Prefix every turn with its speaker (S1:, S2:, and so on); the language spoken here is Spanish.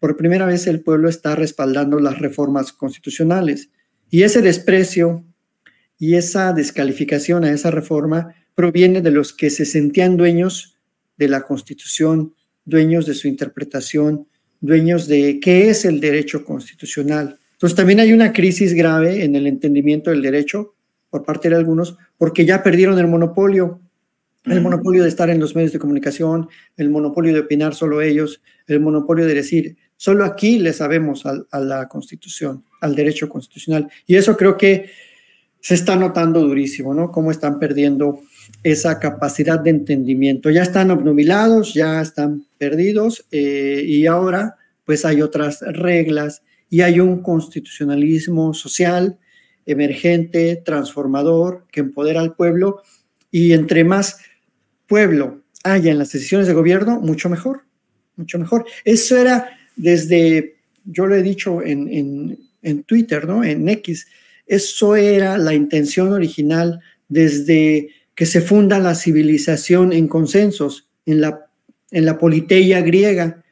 S1: por primera vez el pueblo está respaldando las reformas constitucionales. Y ese desprecio y esa descalificación a esa reforma proviene de los que se sentían dueños de la Constitución, dueños de su interpretación, dueños de qué es el derecho constitucional. Entonces también hay una crisis grave en el entendimiento del derecho por parte de algunos, porque ya perdieron el monopolio, el monopolio de estar en los medios de comunicación, el monopolio de opinar solo ellos, el monopolio de decir, solo aquí le sabemos a, la constitución, al derecho constitucional. Y eso creo que se está notando durísimo, ¿no? Cómo están perdiendo esa capacidad de entendimiento. Ya están obnubilados, ya están perdidos eh, y ahora pues hay otras reglas y hay un constitucionalismo social emergente, transformador, que empodera al pueblo y entre más pueblo haya en las decisiones de gobierno, mucho mejor, mucho mejor. Eso era desde, yo lo he dicho en, en, en Twitter, ¿no? En X, eso era la intención original desde que se funda la civilización en consensos, en la, en la politeia griega,